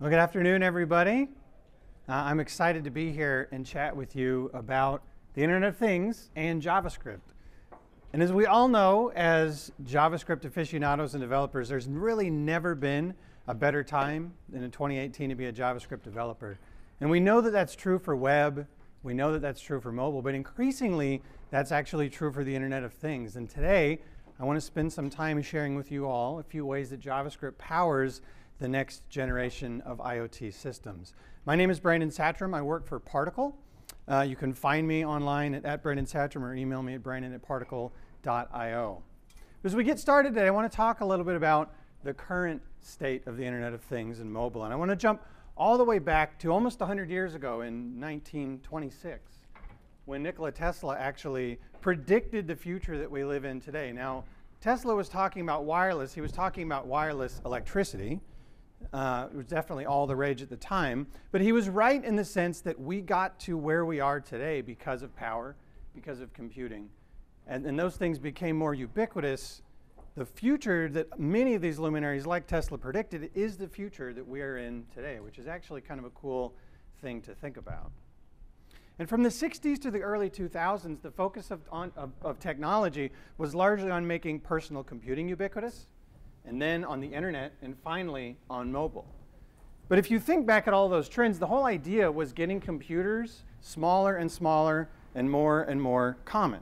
Well, good afternoon, everybody. Uh, I'm excited to be here and chat with you about the Internet of Things and JavaScript. And as we all know, as JavaScript aficionados and developers, there's really never been a better time than in 2018 to be a JavaScript developer. And we know that that's true for web, we know that that's true for mobile, but increasingly, that's actually true for the Internet of Things. And today, I want to spend some time sharing with you all a few ways that JavaScript powers the next generation of IoT systems. My name is Brandon Satrom. I work for Particle. Uh, you can find me online at, at Brandon Satrom or email me at brandon at particle.io. As we get started today, I want to talk a little bit about the current state of the Internet of Things and mobile. And I want to jump all the way back to almost 100 years ago in 1926 when Nikola Tesla actually predicted the future that we live in today. Now, Tesla was talking about wireless. He was talking about wireless electricity. Uh, it was definitely all the rage at the time. But he was right in the sense that we got to where we are today because of power, because of computing. And, and those things became more ubiquitous. The future that many of these luminaries, like Tesla, predicted is the future that we are in today, which is actually kind of a cool thing to think about. And from the 60s to the early 2000s, the focus of, on, of, of technology was largely on making personal computing ubiquitous and then on the internet, and finally on mobile. But if you think back at all those trends, the whole idea was getting computers smaller and smaller and more and more common,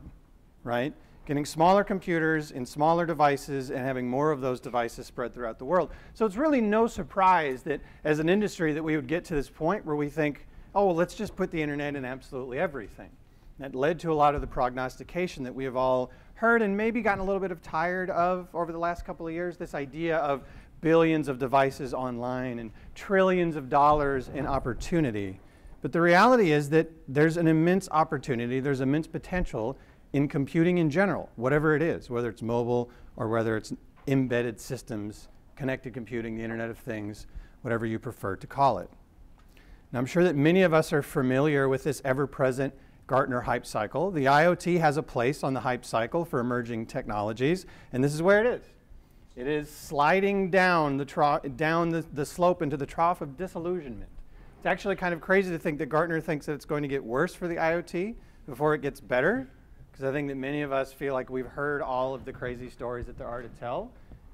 right? Getting smaller computers in smaller devices and having more of those devices spread throughout the world. So it's really no surprise that as an industry that we would get to this point where we think, oh, well, let's just put the internet in absolutely everything. That led to a lot of the prognostication that we have all heard and maybe gotten a little bit of tired of over the last couple of years, this idea of billions of devices online and trillions of dollars in opportunity. But the reality is that there's an immense opportunity, there's immense potential in computing in general, whatever it is, whether it's mobile or whether it's embedded systems, connected computing, the Internet of Things, whatever you prefer to call it. Now, I'm sure that many of us are familiar with this ever present Gartner Hype Cycle. The IoT has a place on the hype cycle for emerging technologies, and this is where it is. It is sliding down, the, down the, the slope into the trough of disillusionment. It's actually kind of crazy to think that Gartner thinks that it's going to get worse for the IoT before it gets better, because I think that many of us feel like we've heard all of the crazy stories that there are to tell.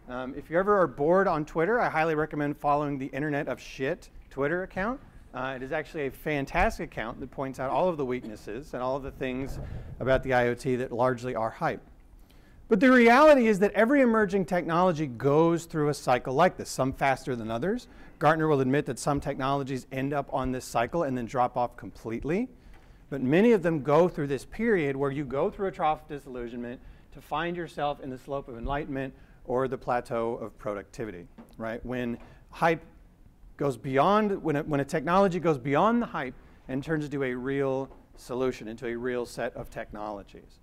Um, if you ever are bored on Twitter, I highly recommend following the Internet of Shit Twitter account. Uh, it is actually a fantastic account that points out all of the weaknesses and all of the things about the IoT that largely are hype. But the reality is that every emerging technology goes through a cycle like this, some faster than others. Gartner will admit that some technologies end up on this cycle and then drop off completely. But many of them go through this period where you go through a trough of disillusionment to find yourself in the slope of enlightenment or the plateau of productivity, right? When hype goes beyond, when a, when a technology goes beyond the hype and turns into a real solution, into a real set of technologies.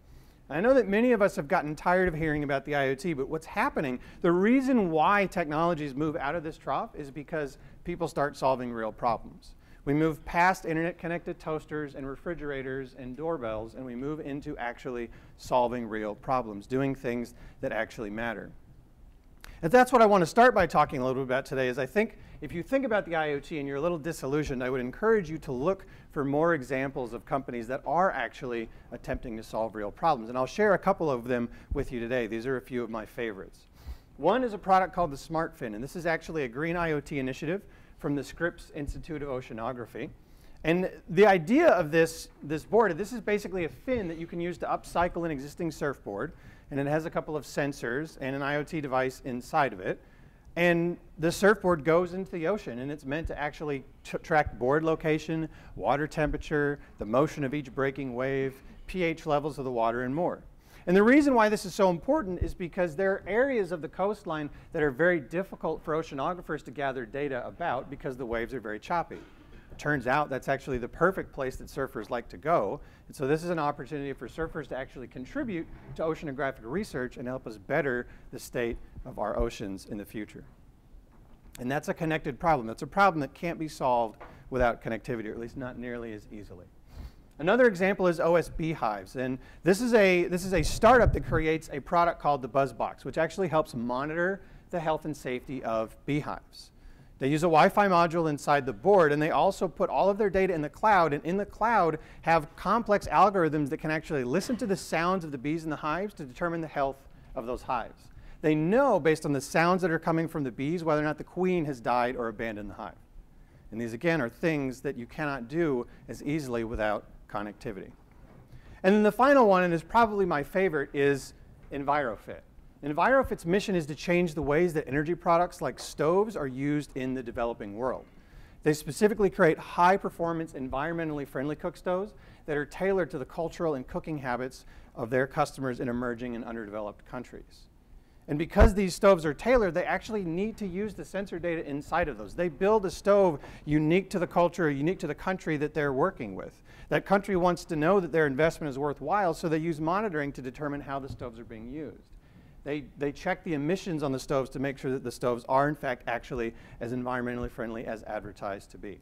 I know that many of us have gotten tired of hearing about the IoT, but what's happening, the reason why technologies move out of this trough is because people start solving real problems. We move past internet connected toasters and refrigerators and doorbells, and we move into actually solving real problems, doing things that actually matter. And that's what I want to start by talking a little bit about today is I think if you think about the IoT and you're a little disillusioned, I would encourage you to look for more examples of companies that are actually attempting to solve real problems. And I'll share a couple of them with you today. These are a few of my favorites. One is a product called the SmartFin, and this is actually a green IoT initiative from the Scripps Institute of Oceanography. And the idea of this, this board, this is basically a fin that you can use to upcycle an existing surfboard and it has a couple of sensors and an IoT device inside of it. And the surfboard goes into the ocean, and it's meant to actually track board location, water temperature, the motion of each breaking wave, pH levels of the water, and more. And the reason why this is so important is because there are areas of the coastline that are very difficult for oceanographers to gather data about because the waves are very choppy turns out that's actually the perfect place that surfers like to go. And so this is an opportunity for surfers to actually contribute to oceanographic research and help us better the state of our oceans in the future. And that's a connected problem. That's a problem that can't be solved without connectivity, or at least not nearly as easily. Another example is OS Beehives. And this is, a, this is a startup that creates a product called the BuzzBox, which actually helps monitor the health and safety of beehives. They use a Wi-Fi module inside the board, and they also put all of their data in the cloud, and in the cloud have complex algorithms that can actually listen to the sounds of the bees in the hives to determine the health of those hives. They know, based on the sounds that are coming from the bees, whether or not the queen has died or abandoned the hive. And these, again, are things that you cannot do as easily without connectivity. And then the final one, and is probably my favorite, is EnviroFit. EnviroFit's mission is to change the ways that energy products like stoves are used in the developing world. They specifically create high performance, environmentally friendly cook stoves that are tailored to the cultural and cooking habits of their customers in emerging and underdeveloped countries. And because these stoves are tailored, they actually need to use the sensor data inside of those. They build a stove unique to the culture, unique to the country that they're working with. That country wants to know that their investment is worthwhile, so they use monitoring to determine how the stoves are being used. They, they check the emissions on the stoves to make sure that the stoves are, in fact, actually as environmentally friendly as advertised to be.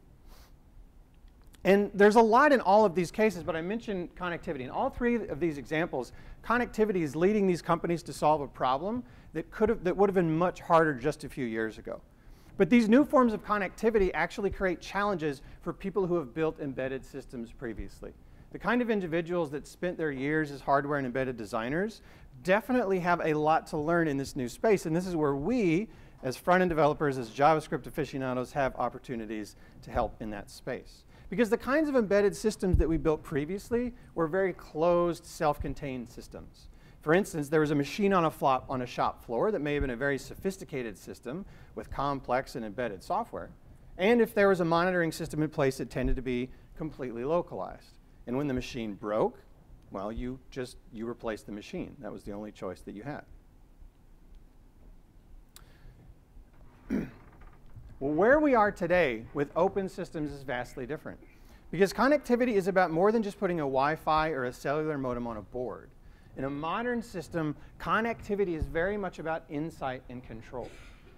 And there's a lot in all of these cases, but I mentioned connectivity. In all three of these examples, connectivity is leading these companies to solve a problem that, could have, that would have been much harder just a few years ago. But these new forms of connectivity actually create challenges for people who have built embedded systems previously. The kind of individuals that spent their years as hardware and embedded designers definitely have a lot to learn in this new space. And this is where we, as front-end developers, as JavaScript aficionados, have opportunities to help in that space. Because the kinds of embedded systems that we built previously were very closed, self-contained systems. For instance, there was a machine on a flop on a shop floor that may have been a very sophisticated system with complex and embedded software. And if there was a monitoring system in place, it tended to be completely localized. And when the machine broke, well, you just you replaced the machine. That was the only choice that you had. well, where we are today with open systems is vastly different. Because connectivity is about more than just putting a Wi-Fi or a cellular modem on a board. In a modern system, connectivity is very much about insight and control.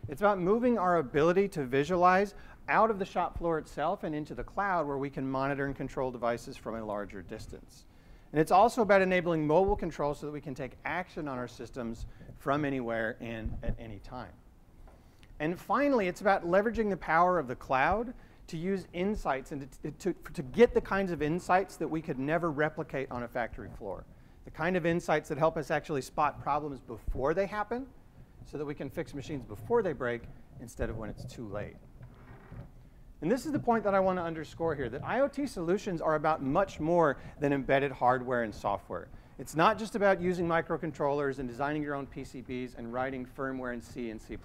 It's about moving our ability to visualize out of the shop floor itself and into the cloud where we can monitor and control devices from a larger distance. And it's also about enabling mobile control so that we can take action on our systems from anywhere and at any time. And finally, it's about leveraging the power of the cloud to use insights and to, to, to, get the kinds of insights that we could never replicate on a factory floor. The kind of insights that help us actually spot problems before they happen so that we can fix machines before they break instead of when it's too late. And this is the point that I want to underscore here, that IoT solutions are about much more than embedded hardware and software. It's not just about using microcontrollers and designing your own PCBs and writing firmware in C and C++.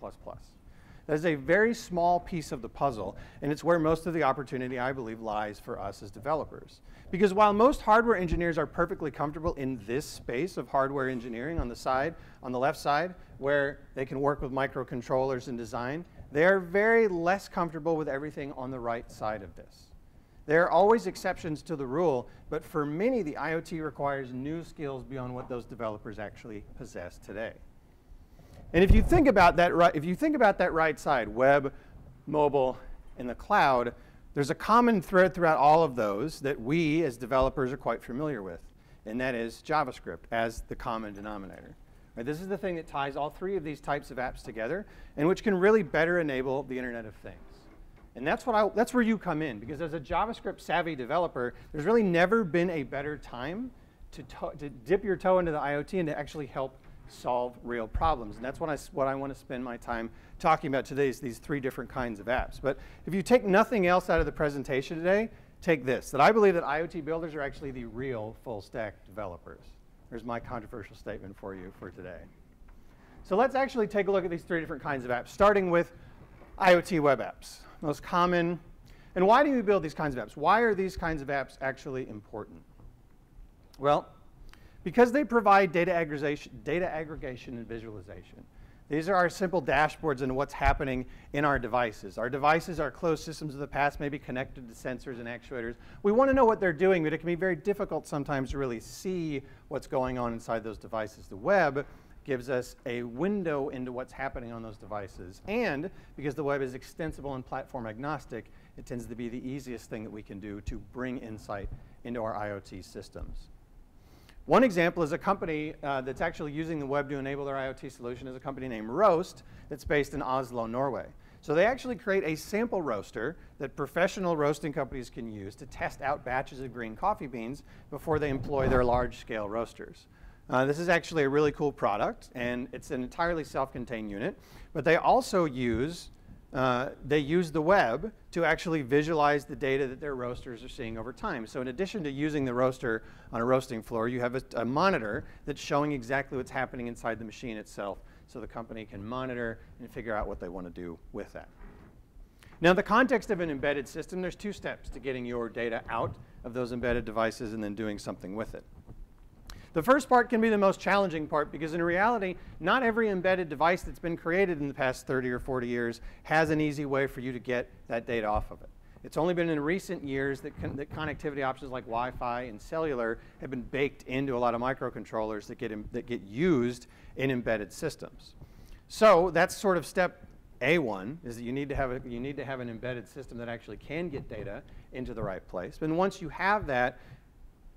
That is a very small piece of the puzzle, and it's where most of the opportunity, I believe, lies for us as developers. Because while most hardware engineers are perfectly comfortable in this space of hardware engineering on the side, on the left side, where they can work with microcontrollers and design, they are very less comfortable with everything on the right side of this. There are always exceptions to the rule, but for many, the IoT requires new skills beyond what those developers actually possess today. And if you think about that, right, if you think about that right side, web, mobile, and the cloud, there's a common thread throughout all of those that we as developers are quite familiar with, and that is JavaScript as the common denominator. Right, this is the thing that ties all three of these types of apps together and which can really better enable the Internet of Things. And that's, what I, that's where you come in, because as a JavaScript savvy developer, there's really never been a better time to, to dip your toe into the IoT and to actually help solve real problems. And that's what I, what I want to spend my time talking about today is these three different kinds of apps. But if you take nothing else out of the presentation today, take this, that I believe that IoT builders are actually the real full stack developers. There's my controversial statement for you for today. So let's actually take a look at these three different kinds of apps, starting with IoT web apps, most common. And why do we build these kinds of apps? Why are these kinds of apps actually important? Well, because they provide data aggregation, data aggregation and visualization. These are our simple dashboards and what's happening in our devices. Our devices are closed systems of the past, maybe connected to sensors and actuators. We want to know what they're doing, but it can be very difficult sometimes to really see what's going on inside those devices. The web gives us a window into what's happening on those devices. And because the web is extensible and platform agnostic, it tends to be the easiest thing that we can do to bring insight into our IoT systems. One example is a company uh, that's actually using the web to enable their IoT solution is a company named Roest that's based in Oslo, Norway. So they actually create a sample roaster that professional roasting companies can use to test out batches of green coffee beans before they employ their large-scale roasters. Uh, this is actually a really cool product, and it's an entirely self-contained unit. But they also use uh, they use the web to actually visualize the data that their roasters are seeing over time. So in addition to using the roaster on a roasting floor, you have a, a monitor that's showing exactly what's happening inside the machine itself so the company can monitor and figure out what they want to do with that. Now, in the context of an embedded system, there's two steps to getting your data out of those embedded devices and then doing something with it. The first part can be the most challenging part because in reality, not every embedded device that's been created in the past 30 or 40 years has an easy way for you to get that data off of it. It's only been in recent years that, con that connectivity options like Wi-Fi and cellular have been baked into a lot of microcontrollers that get, that get used in embedded systems. So that's sort of step A1, is that you need, to have a, you need to have an embedded system that actually can get data into the right place. And once you have that,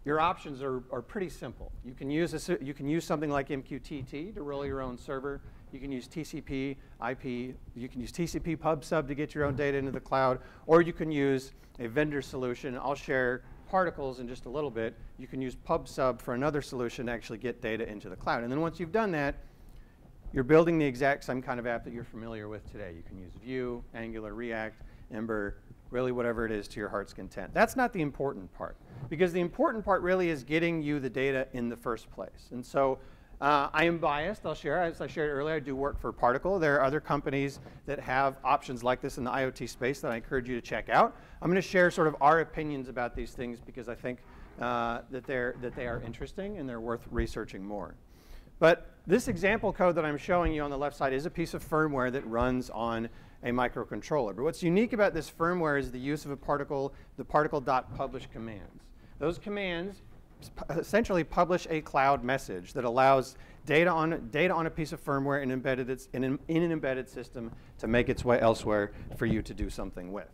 your options are, are pretty simple. You can, use a, you can use something like MQTT to roll your own server. You can use TCP, IP. You can use TCP PubSub to get your own data into the cloud. Or you can use a vendor solution. I'll share particles in just a little bit. You can use PubSub for another solution to actually get data into the cloud. And then once you've done that, you're building the exact same kind of app that you're familiar with today. You can use Vue, Angular, React, Ember, really whatever it is to your heart's content. That's not the important part, because the important part really is getting you the data in the first place. And so uh, I am biased, I'll share. As I shared earlier, I do work for Particle. There are other companies that have options like this in the IoT space that I encourage you to check out. I'm going to share sort of our opinions about these things because I think uh, that, they're, that they are interesting and they're worth researching more. But this example code that I'm showing you on the left side is a piece of firmware that runs on a microcontroller. But what's unique about this firmware is the use of a particle, the particle.publish commands. Those commands essentially publish a cloud message that allows data on, data on a piece of firmware in, embedded, in, in an embedded system to make its way elsewhere for you to do something with.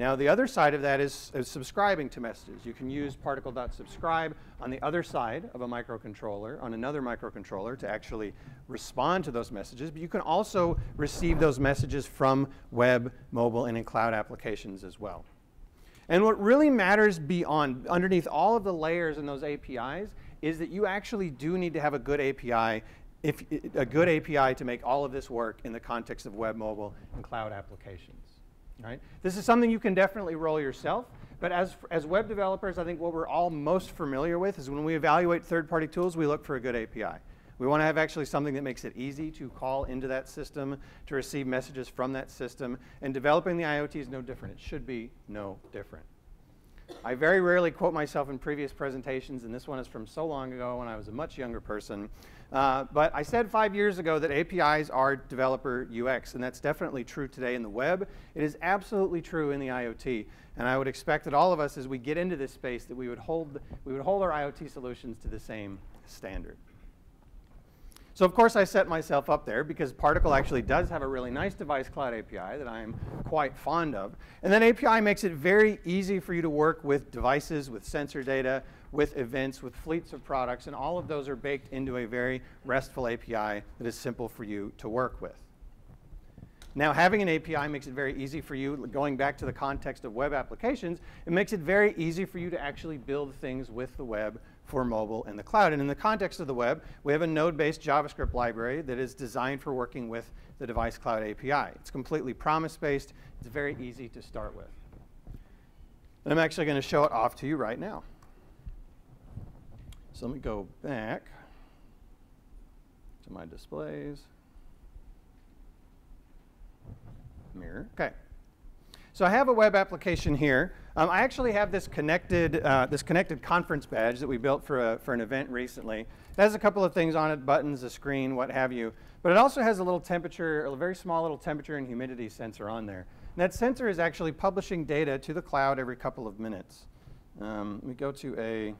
Now, the other side of that is, is, subscribing to messages. You can use particle.subscribe on the other side of a microcontroller, on another microcontroller, to actually respond to those messages. But you can also receive those messages from web, mobile, and in cloud applications as well. And what really matters beyond, underneath all of the layers in those APIs, is that you actually do need to have a good API if, a good API to make all of this work in the context of web, mobile, and cloud applications. Right? This is something you can definitely roll yourself. But as, as web developers, I think what we're all most familiar with is when we evaluate third-party tools, we look for a good API. We want to have actually something that makes it easy to call into that system, to receive messages from that system. And developing the IoT is no different. It should be no different. I very rarely quote myself in previous presentations, and this one is from so long ago when I was a much younger person. Uh, but I said five years ago that APIs are developer UX, and that's definitely true today in the web. It is absolutely true in the IoT. And I would expect that all of us, as we get into this space, that we would hold, we would hold our IoT solutions to the same standard. So of course I set myself up there because Particle actually does have a really nice device cloud API that I'm quite fond of. And that API makes it very easy for you to work with devices, with sensor data, with events, with fleets of products, and all of those are baked into a very RESTful API that is simple for you to work with. Now, having an API makes it very easy for you, going back to the context of web applications, it makes it very easy for you to actually build things with the web for mobile and the cloud. And in the context of the web, we have a node-based JavaScript library that is designed for working with the Device Cloud API. It's completely promise-based. It's very easy to start with. And I'm actually going to show it off to you right now. So let me go back to my displays. Mirror. OK. So I have a web application here. Um, I actually have this connected, uh, this connected conference badge that we built for, a, for an event recently. It has a couple of things on it, buttons, a screen, what have you. But it also has a little temperature, a very small little temperature and humidity sensor on there. And that sensor is actually publishing data to the cloud every couple of minutes. Um, me go to a,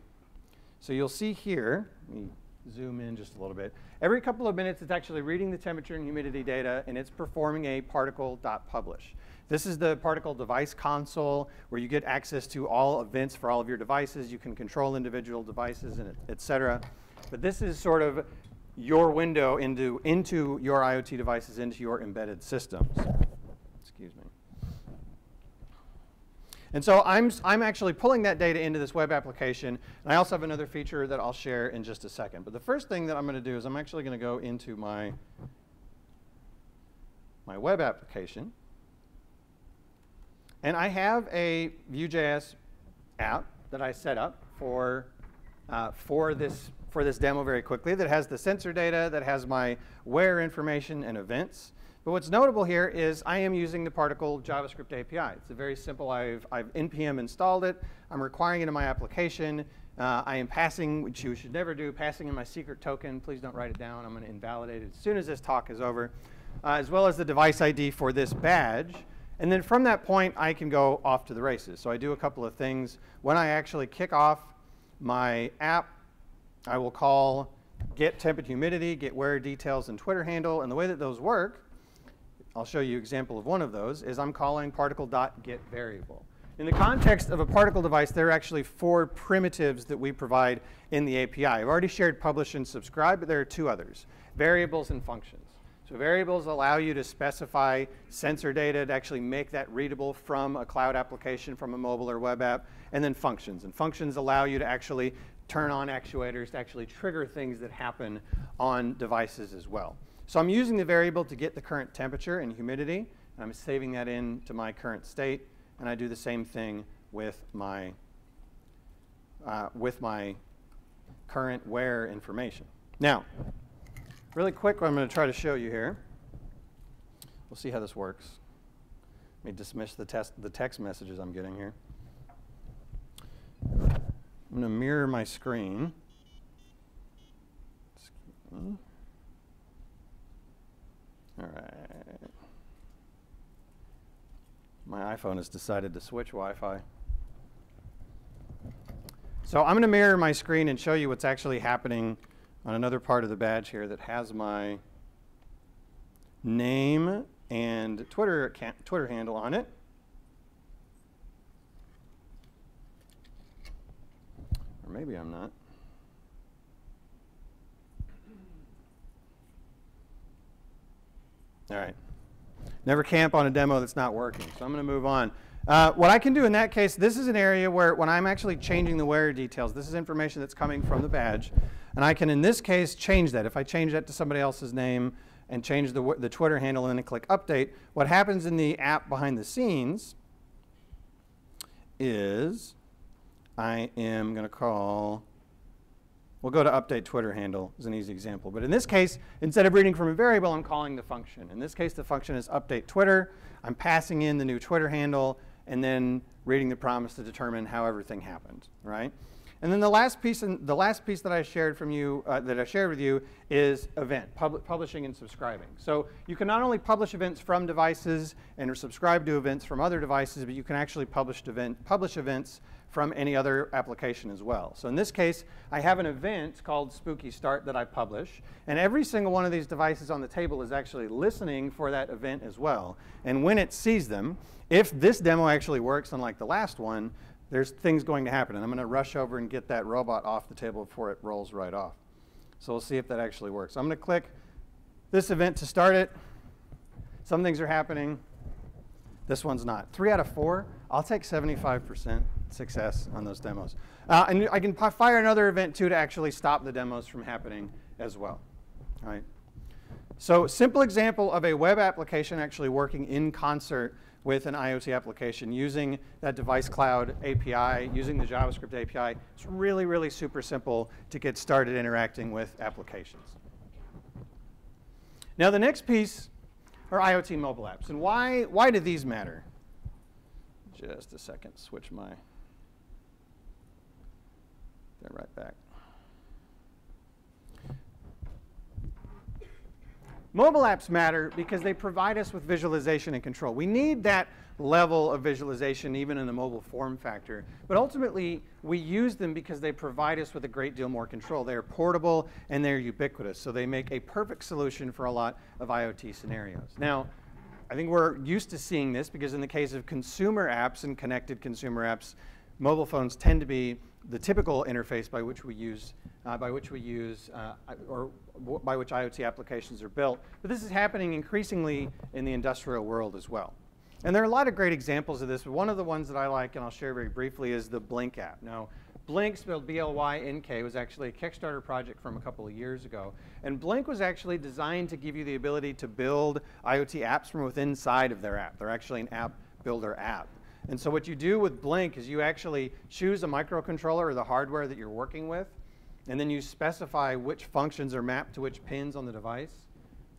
so you'll see here, let me zoom in just a little bit. Every couple of minutes, it's actually reading the temperature and humidity data, and it's performing a particle.publish. This is the particle device console where you get access to all events for all of your devices. You can control individual devices, and et cetera. But this is sort of your window into, into your IoT devices, into your embedded systems. excuse me. And so I'm, I'm actually pulling that data into this web application. And I also have another feature that I'll share in just a second. But the first thing that I'm going to do is I'm actually going to go into my, my web application. And I have a Vue.js app that I set up for, uh, for, this, for this demo very quickly that has the sensor data, that has my where information and events. But what's notable here is I am using the Particle JavaScript API. It's a very simple, I've, I've NPM installed it. I'm requiring it in my application. Uh, I am passing, which you should never do, passing in my secret token. Please don't write it down. I'm going to invalidate it as soon as this talk is over, uh, as well as the device ID for this badge. And then from that point, I can go off to the races. So I do a couple of things. When I actually kick off my app, I will call get temp and humidity, get wear details, and Twitter handle. And the way that those work I'll show you example of one of those, is I'm calling particle.getVariable. In the context of a particle device, there are actually four primitives that we provide in the API. I've already shared publish and subscribe, but there are two others, variables and functions. So variables allow you to specify sensor data to actually make that readable from a cloud application, from a mobile or web app, and then functions. And functions allow you to actually turn on actuators to actually trigger things that happen on devices as well. So I'm using the variable to get the current temperature and humidity, and I'm saving that in to my current state, and I do the same thing with my, uh, with my current where information. Now, really quick, I'm going to try to show you here. We'll see how this works. Let me dismiss the, test, the text messages I'm getting here. I'm going to mirror my screen. All right. My iPhone has decided to switch Wi-Fi. So I'm going to mirror my screen and show you what's actually happening on another part of the badge here that has my name and Twitter Twitter handle on it. Or maybe I'm not. All right. Never camp on a demo that's not working. So I'm going to move on. Uh, what I can do in that case, this is an area where when I'm actually changing the wearer details, this is information that's coming from the badge. And I can, in this case, change that. If I change that to somebody else's name and change the, the Twitter handle and then click update, what happens in the app behind the scenes is I am going to call We'll go to update Twitter handle as an easy example. But in this case, instead of reading from a variable, I'm calling the function. In this case, the function is update Twitter. I'm passing in the new Twitter handle and then reading the promise to determine how everything happened, right? And then the last piece, in, the last piece that I shared from you, uh, that I shared with you, is event pub publishing and subscribing. So you can not only publish events from devices and subscribe to events from other devices, but you can actually publish event publish events from any other application as well. So in this case, I have an event called Spooky Start that I publish, and every single one of these devices on the table is actually listening for that event as well. And when it sees them, if this demo actually works, unlike the last one, there's things going to happen. And I'm going to rush over and get that robot off the table before it rolls right off. So we'll see if that actually works. I'm going to click this event to start it. Some things are happening. This one's not. Three out of four, I'll take 75% success on those demos. Uh, and I can fire another event too to actually stop the demos from happening as well. All right. So simple example of a web application actually working in concert with an IoT application using that device cloud API, using the JavaScript API. It's really, really super simple to get started interacting with applications. Now the next piece are IoT mobile apps. And why, why do these matter? Just a second, switch my, they're right back. Mobile apps matter because they provide us with visualization and control. We need that level of visualization even in the mobile form factor. But ultimately, we use them because they provide us with a great deal more control. They're portable and they're ubiquitous, so they make a perfect solution for a lot of IoT scenarios. Now, I think we're used to seeing this because in the case of consumer apps and connected consumer apps, mobile phones tend to be the typical interface by which we use, uh, by which we use, uh, or by which IoT applications are built. But this is happening increasingly in the industrial world as well. And there are a lot of great examples of this. But one of the ones that I like, and I'll share very briefly, is the Blynk app. Now, Blynk, spelled B-L-Y-N-K, was actually a Kickstarter project from a couple of years ago. And Blynk was actually designed to give you the ability to build IoT apps from within inside of their app. They're actually an app builder app. And so what you do with Blynk is you actually choose a microcontroller or the hardware that you're working with, and then you specify which functions are mapped to which pins on the device,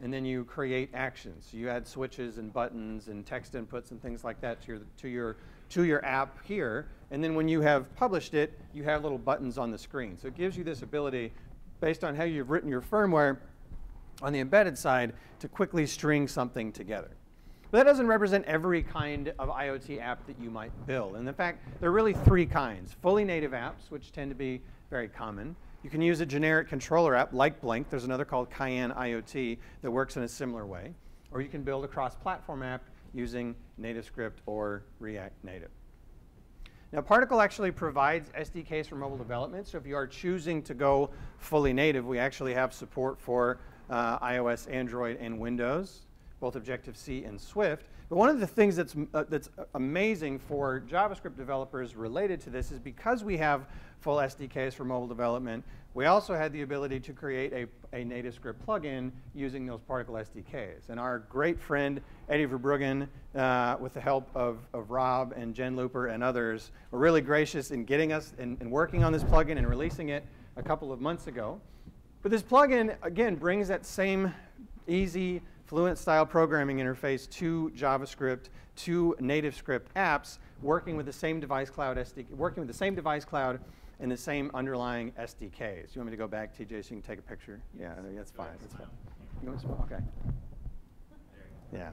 and then you create actions. You add switches and buttons and text inputs and things like that to your, to your, to your app here, and then when you have published it, you have little buttons on the screen. So it gives you this ability, based on how you've written your firmware on the embedded side, to quickly string something together. But that doesn't represent every kind of IoT app that you might build. And in fact, there are really three kinds. Fully native apps, which tend to be very common. You can use a generic controller app like Blynk. There's another called Cayenne IoT that works in a similar way. Or you can build a cross-platform app using NativeScript or React Native. Now, Particle actually provides SDKs for mobile development. So if you are choosing to go fully native, we actually have support for uh, iOS, Android, and Windows both Objective-C and Swift. But one of the things that's, uh, that's amazing for JavaScript developers related to this is because we have full SDKs for mobile development, we also had the ability to create a, a native script plugin using those Particle SDKs. And our great friend, Eddy Verbruggen, uh, with the help of, of Rob and Jen Looper and others, were really gracious in getting us and, and working on this plugin and releasing it a couple of months ago. But this plugin, again, brings that same easy, Fluent style programming interface to JavaScript to NativeScript apps working with the same device cloud SDK, working with the same device cloud and the same underlying SDKs. You want me to go back, TJ, so you can take a picture? Yeah, that's fine. That's fine. You want to smile? Okay. Yeah.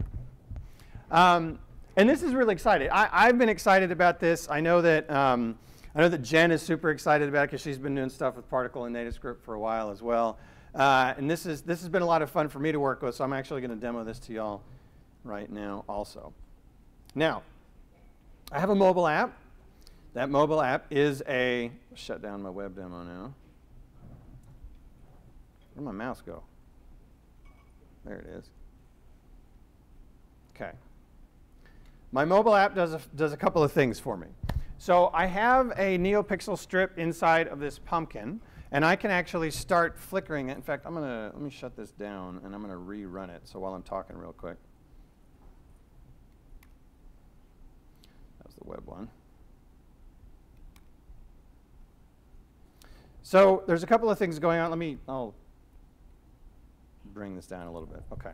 Um, and this is really exciting. I, have been excited about this. I know that um, I know that Jen is super excited about it because she's been doing stuff with Particle and NativeScript for a while as well. Uh, and this, is, this has been a lot of fun for me to work with, so I'm actually going to demo this to y'all right now also. Now, I have a mobile app. That mobile app is a, shut down my web demo now. Where'd my mouse go? There it is. Okay. My mobile app does a, does a couple of things for me. So I have a NeoPixel strip inside of this pumpkin. And I can actually start flickering it. In fact, I'm going to, let me shut this down and I'm going to rerun it. So while I'm talking real quick. That was the web one. So there's a couple of things going on. Let me, I'll bring this down a little bit. Okay.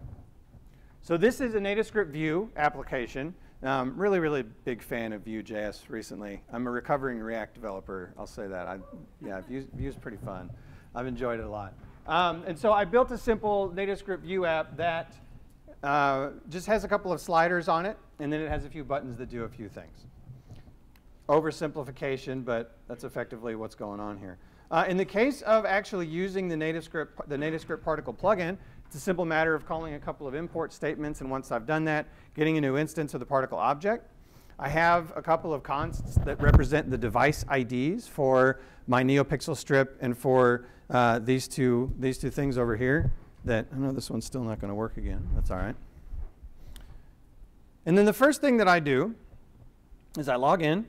So this is a NativeScript Vue application. Um, really, really big fan of Vue.js recently. I'm a recovering React developer. I'll say that. I, yeah, Vue, Vue's pretty fun. I've enjoyed it a lot. Um, and so I built a simple NativeScript Vue app that uh, just has a couple of sliders on it, and then it has a few buttons that do a few things. Oversimplification, but that's effectively what's going on here. Uh, in the case of actually using the NativeScript, the NativeScript particle plugin, it's a simple matter of calling a couple of import statements, and once I've done that, getting a new instance of the particle object. I have a couple of consts that represent the device IDs for my NeoPixel strip and for uh, these, two, these two things over here that, I know this one's still not going to work again. That's all right. And then the first thing that I do is I log in.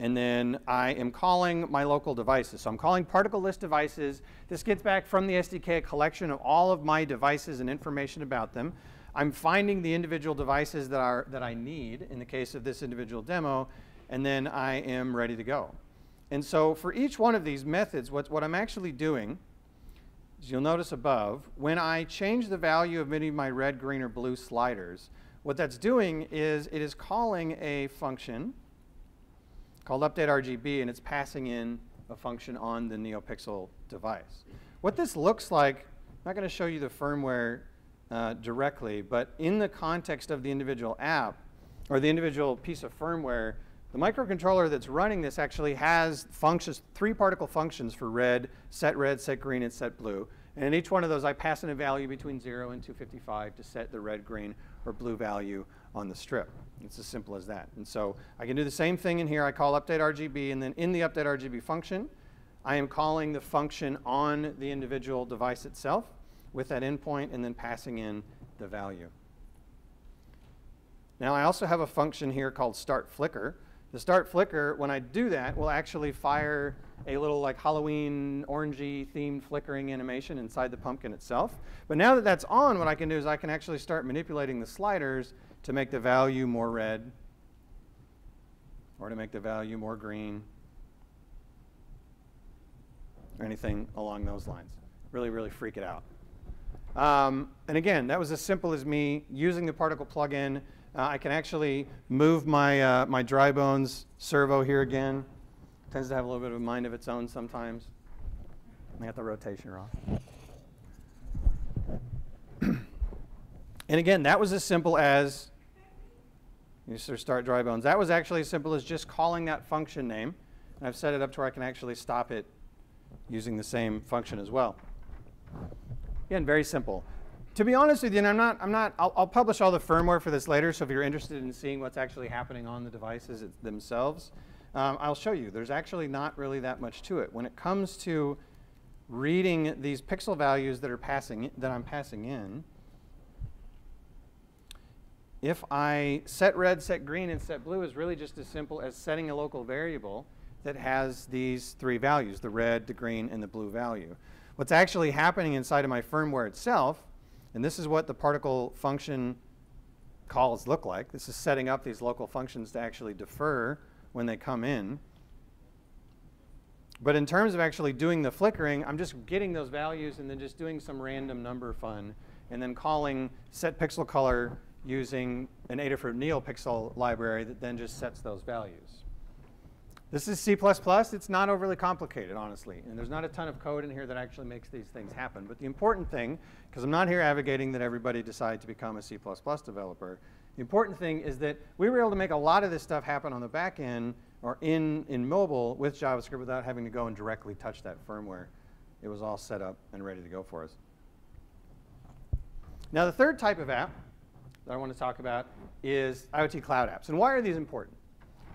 And then I am calling my local devices. So I'm calling particle list devices. This gets back from the SDK a collection of all of my devices and information about them. I'm finding the individual devices that, are, that I need in the case of this individual demo, and then I am ready to go. And so for each one of these methods, what, what I'm actually doing is you'll notice above, when I change the value of any of my red, green, or blue sliders, what that's doing is it is calling a function called update RGB, and it's passing in a function on the NeoPixel device. What this looks like, I'm not going to show you the firmware uh, directly, but in the context of the individual app, or the individual piece of firmware, the microcontroller that's running this actually has functions, three particle functions for red, set red, set green, and set blue. And in each one of those, I pass in a value between 0 and 255 to set the red, green, or blue value on the strip. It's as simple as that. And so I can do the same thing in here. I call update RGB, and then in the update RGB function, I am calling the function on the individual device itself with that endpoint and then passing in the value. Now I also have a function here called start flicker. The start flicker, when I do that, will actually fire a little like Halloween orangey themed flickering animation inside the pumpkin itself. But now that that's on, what I can do is I can actually start manipulating the sliders to make the value more red or to make the value more green or anything along those lines. Really, really freak it out. Um, and again, that was as simple as me using the particle plugin. Uh, I can actually move my, uh, my dry bones servo here again. Tends to have a little bit of a mind of its own sometimes. I got the rotation wrong. and again, that was as simple as you sort of start dry bones. That was actually as simple as just calling that function name. And I've set it up to where I can actually stop it using the same function as well. Again, very simple. To be honest with you, and I'm not, I'm not, I'll, I'll, publish all the firmware for this later, so if you're interested in seeing what's actually happening on the devices themselves, um, I'll show you. There's actually not really that much to it. When it comes to reading these pixel values that are passing, that I'm passing in, if I set red, set green, and set blue is really just as simple as setting a local variable that has these three values, the red, the green, and the blue value. What's actually happening inside of my firmware itself, and this is what the particle function calls look like. This is setting up these local functions to actually defer when they come in. But in terms of actually doing the flickering, I'm just getting those values and then just doing some random number fun and then calling set pixel color using an Adafruit NeoPixel library that then just sets those values. This is C++. It's not overly complicated, honestly. And there's not a ton of code in here that actually makes these things happen. But the important thing, because I'm not here advocating that everybody decide to become a C++ developer, the important thing is that we were able to make a lot of this stuff happen on the back end or in, in mobile with JavaScript without having to go and directly touch that firmware. It was all set up and ready to go for us. Now, the third type of app that I want to talk about is IoT cloud apps. And why are these important?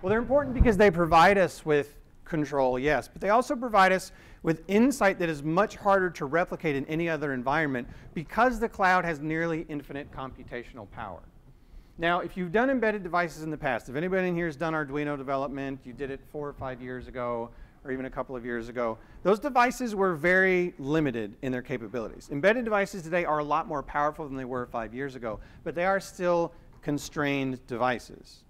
Well, they're important because they provide us with control, yes, but they also provide us with insight that is much harder to replicate in any other environment because the cloud has nearly infinite computational power. Now, if you've done embedded devices in the past, if anybody in here has done Arduino development, you did it four or five years ago, or even a couple of years ago, those devices were very limited in their capabilities. Embedded devices today are a lot more powerful than they were five years ago, but they are still constrained devices.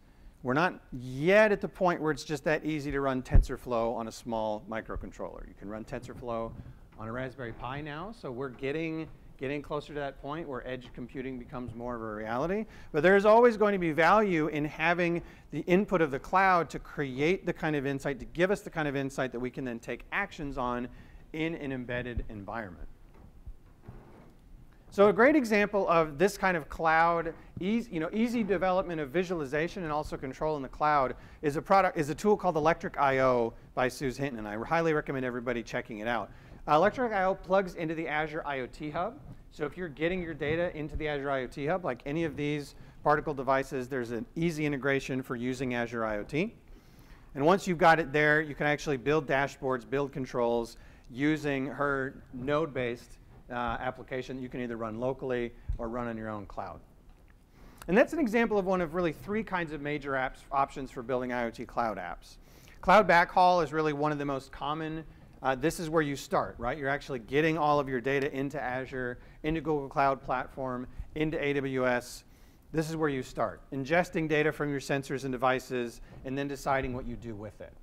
We're not yet at the point where it's just that easy to run TensorFlow on a small microcontroller. You can run TensorFlow on a Raspberry Pi now, so we're getting getting closer to that point where edge computing becomes more of a reality. But there's always going to be value in having the input of the cloud to create the kind of insight, to give us the kind of insight that we can then take actions on in an embedded environment. So a great example of this kind of cloud, easy, you know, easy development of visualization and also control in the cloud is a product is a tool called Electric I/O by Suz Hinton, and I highly recommend everybody checking it out. Uh, Electric I/O plugs into the Azure IoT Hub. So if you're getting your data into the Azure IoT Hub, like any of these particle devices, there's an easy integration for using Azure IoT. And once you've got it there, you can actually build dashboards, build controls using her node-based uh, application you can either run locally or run on your own cloud. And that's an example of one of really three kinds of major apps options for building IoT cloud apps. Cloud backhaul is really one of the most common uh, this is where you start, right? You're actually getting all of your data into Azure, into Google Cloud Platform, into AWS. This is where you start, ingesting data from your sensors and devices, and then deciding what you do with it.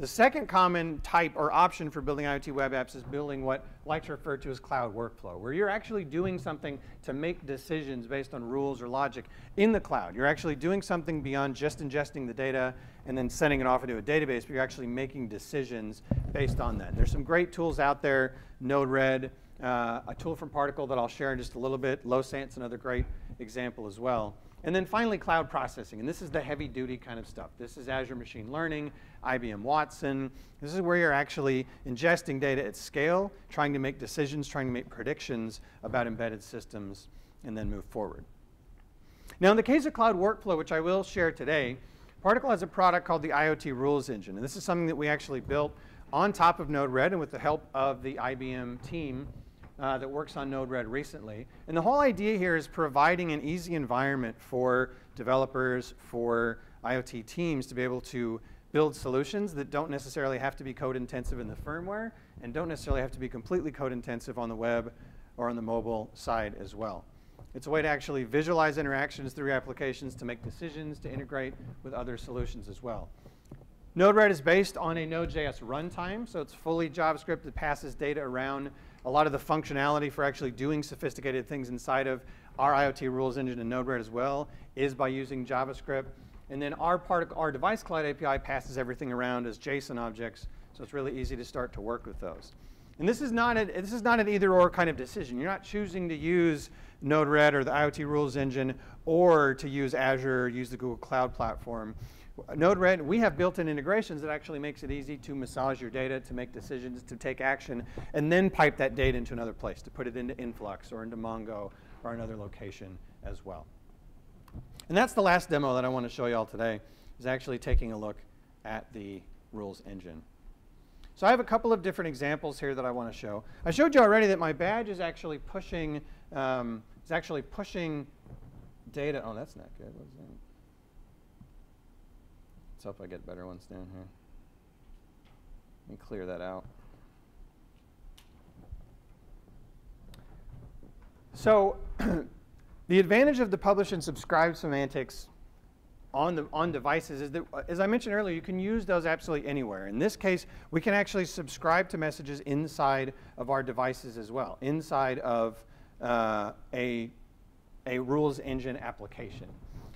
The second common type or option for building IoT web apps is building what I like to refer to as cloud workflow, where you're actually doing something to make decisions based on rules or logic in the cloud. You're actually doing something beyond just ingesting the data and then sending it off into a database, but you're actually making decisions based on that. There's some great tools out there, Node-RED, uh, a tool from Particle that I'll share in just a little bit. LoSANT's another great example as well. And then finally, cloud processing. And this is the heavy duty kind of stuff. This is Azure Machine Learning, IBM Watson. This is where you're actually ingesting data at scale, trying to make decisions, trying to make predictions about embedded systems, and then move forward. Now, in the case of cloud workflow, which I will share today, Particle has a product called the IoT Rules Engine. And this is something that we actually built on top of Node-RED and with the help of the IBM team uh, that works on Node-RED recently. And the whole idea here is providing an easy environment for developers, for IoT teams to be able to build solutions that don't necessarily have to be code intensive in the firmware and don't necessarily have to be completely code intensive on the web or on the mobile side as well. It's a way to actually visualize interactions through applications to make decisions, to integrate with other solutions as well. Node-RED is based on a Node.js runtime, so it's fully JavaScript that passes data around. A lot of the functionality for actually doing sophisticated things inside of our IoT rules engine and Node-RED as well is by using JavaScript. And then our part, our device cloud API passes everything around as JSON objects, so it's really easy to start to work with those. And this is not a, this is not an either-or kind of decision. You're not choosing to use Node-RED or the IoT rules engine or to use Azure or use the Google Cloud Platform. Node-RED, we have built-in integrations that actually makes it easy to massage your data, to make decisions, to take action, and then pipe that data into another place, to put it into Influx or into Mongo or another location as well. And that's the last demo that I want to show you all today, is actually taking a look at the rules engine. So I have a couple of different examples here that I want to show. I showed you already that my badge is actually pushing, um, is actually pushing data. Oh, that's not good. Let's hope I get better ones down here. Let me clear that out. So the advantage of the publish and subscribe semantics on, the, on devices is that, as I mentioned earlier, you can use those absolutely anywhere. In this case, we can actually subscribe to messages inside of our devices as well, inside of uh, a, a rules engine application.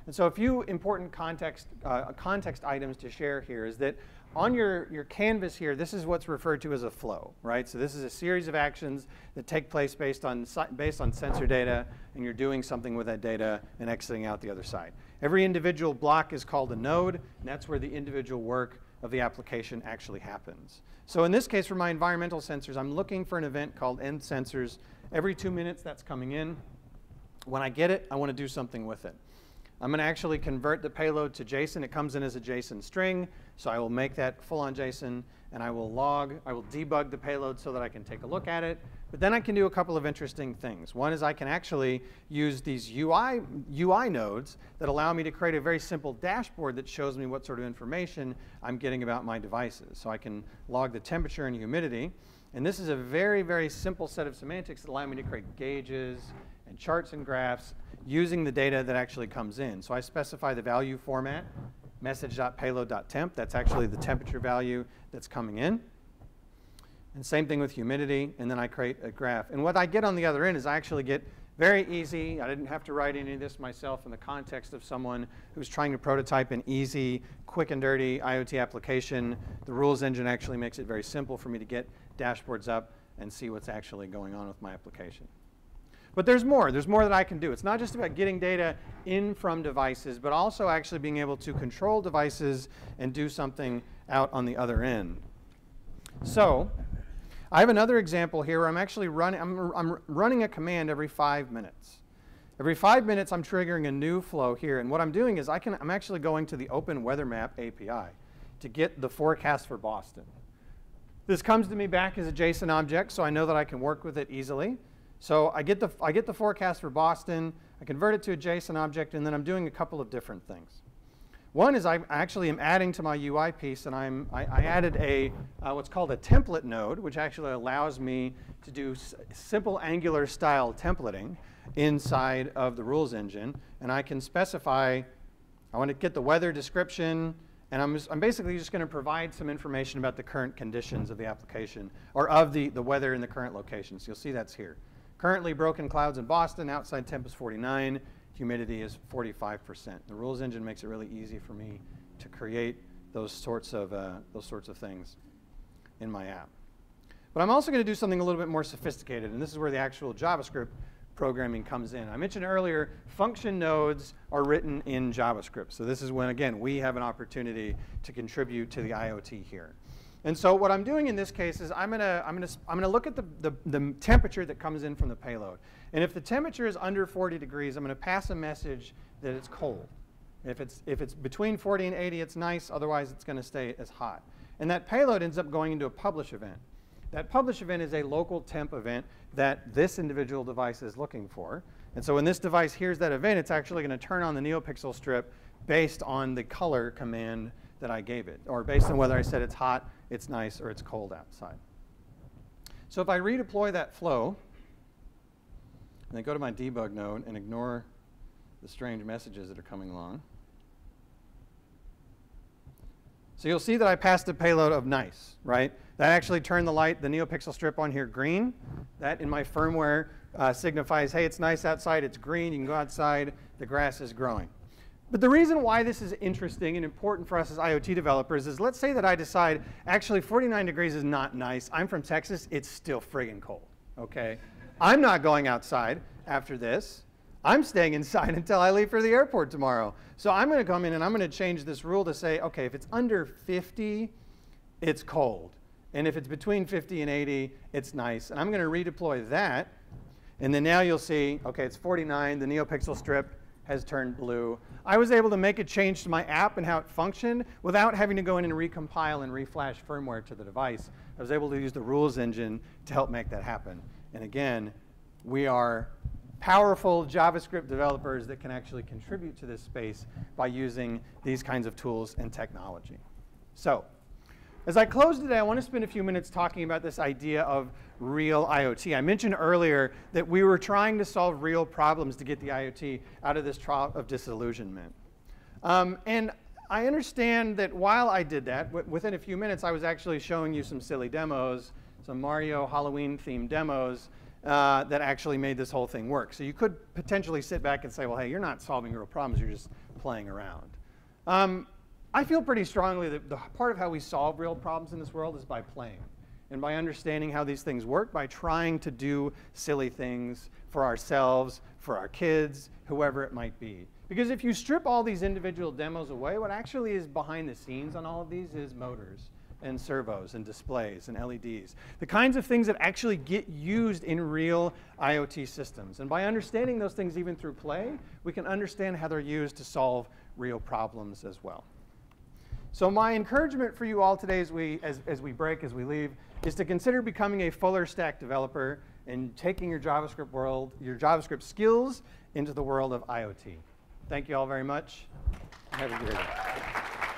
And so a few important context, uh, context items to share here is that on your, your canvas here, this is what's referred to as a flow, right? So this is a series of actions that take place based on, based on sensor data, and you're doing something with that data and exiting out the other side. Every individual block is called a node, and that's where the individual work of the application actually happens. So in this case, for my environmental sensors, I'm looking for an event called end sensors. Every two minutes, that's coming in. When I get it, I want to do something with it. I'm going to actually convert the payload to JSON. It comes in as a JSON string, so I will make that full-on JSON, and I will log, I will debug the payload so that I can take a look at it. But then I can do a couple of interesting things. One is I can actually use these UI, UI nodes that allow me to create a very simple dashboard that shows me what sort of information I'm getting about my devices. So I can log the temperature and humidity. And this is a very, very simple set of semantics that allow me to create gauges and charts and graphs using the data that actually comes in. So I specify the value format, message.payload.temp. That's actually the temperature value that's coming in. And same thing with humidity, and then I create a graph. And what I get on the other end is I actually get very easy, I didn't have to write any of this myself in the context of someone who's trying to prototype an easy, quick and dirty IoT application. The rules engine actually makes it very simple for me to get dashboards up and see what's actually going on with my application. But there's more. There's more that I can do. It's not just about getting data in from devices, but also actually being able to control devices and do something out on the other end. So I have another example here where I'm actually running, I'm, I'm running a command every five minutes. Every five minutes, I'm triggering a new flow here. And what I'm doing is I can, I'm actually going to the Open Weather Map API to get the forecast for Boston. This comes to me back as a JSON object, so I know that I can work with it easily. So I get, the, I get the forecast for Boston, I convert it to a JSON object, and then I'm doing a couple of different things. One is I actually am adding to my UI piece, and I'm, I, I added a uh, what's called a template node, which actually allows me to do simple Angular style templating inside of the rules engine. And I can specify, I want to get the weather description, and I'm, just, I'm basically just going to provide some information about the current conditions of the application, or of the, the weather in the current location. So you'll see that's here. Currently broken clouds in Boston, outside temp is 49, humidity is 45%. The rules engine makes it really easy for me to create those sorts of, uh, those sorts of things in my app. But I'm also going to do something a little bit more sophisticated, and this is where the actual JavaScript programming comes in. I mentioned earlier, function nodes are written in JavaScript. So this is when, again, we have an opportunity to contribute to the IoT here. And so what I'm doing in this case is I'm going to I'm going to I'm going to look at the, the, the temperature that comes in from the payload. And if the temperature is under 40 degrees, I'm going to pass a message that it's cold. If it's if it's between 40 and 80, it's nice. Otherwise, it's going to stay as hot. And that payload ends up going into a publish event. That publish event is a local temp event that this individual device is looking for. And so when this device hears that event, it's actually going to turn on the NeoPixel strip based on the color command that I gave it, or based on whether I said it's hot, it's nice, or it's cold outside. So if I redeploy that flow, and then go to my debug node and ignore the strange messages that are coming along. So you'll see that I passed a payload of nice, right? That actually turned the light, the NeoPixel strip on here green. That in my firmware uh, signifies, hey, it's nice outside, it's green, you can go outside, the grass is growing. But the reason why this is interesting and important for us as IoT developers is let's say that I decide, actually 49 degrees is not nice. I'm from Texas, it's still friggin' cold, okay? I'm not going outside after this. I'm staying inside until I leave for the airport tomorrow. So I'm going to come in and I'm going to change this rule to say, okay, if it's under 50, it's cold. And if it's between 50 and 80, it's nice. And I'm going to redeploy that. And then now you'll see, okay, it's 49. The NeoPixel strip has turned blue. I was able to make a change to my app and how it functioned without having to go in and recompile and reflash firmware to the device. I was able to use the rules engine to help make that happen. And again, we are powerful JavaScript developers that can actually contribute to this space by using these kinds of tools and technology. So as I close today, I want to spend a few minutes talking about this idea of real IoT. I mentioned earlier that we were trying to solve real problems to get the IoT out of this trough of disillusionment. Um, and I understand that while I did that, within a few minutes, I was actually showing you some silly demos, some Mario Halloween themed demos uh, that actually made this whole thing work. So you could potentially sit back and say, well, hey, you're not solving real problems, you're just playing around. Um, I feel pretty strongly that the part of how we solve real problems in this world is by playing and by understanding how these things work, by trying to do silly things for ourselves, for our kids, whoever it might be. Because if you strip all these individual demos away, what actually is behind the scenes on all of these is motors and servos and displays and LEDs. The kinds of things that actually get used in real IoT systems. And by understanding those things even through play, we can understand how they're used to solve real problems as well. So my encouragement for you all today as we, as, as we break, as we leave, is to consider becoming a fuller stack developer and taking your JavaScript world, your JavaScript skills into the world of IoT. Thank you all very much. Have a great day.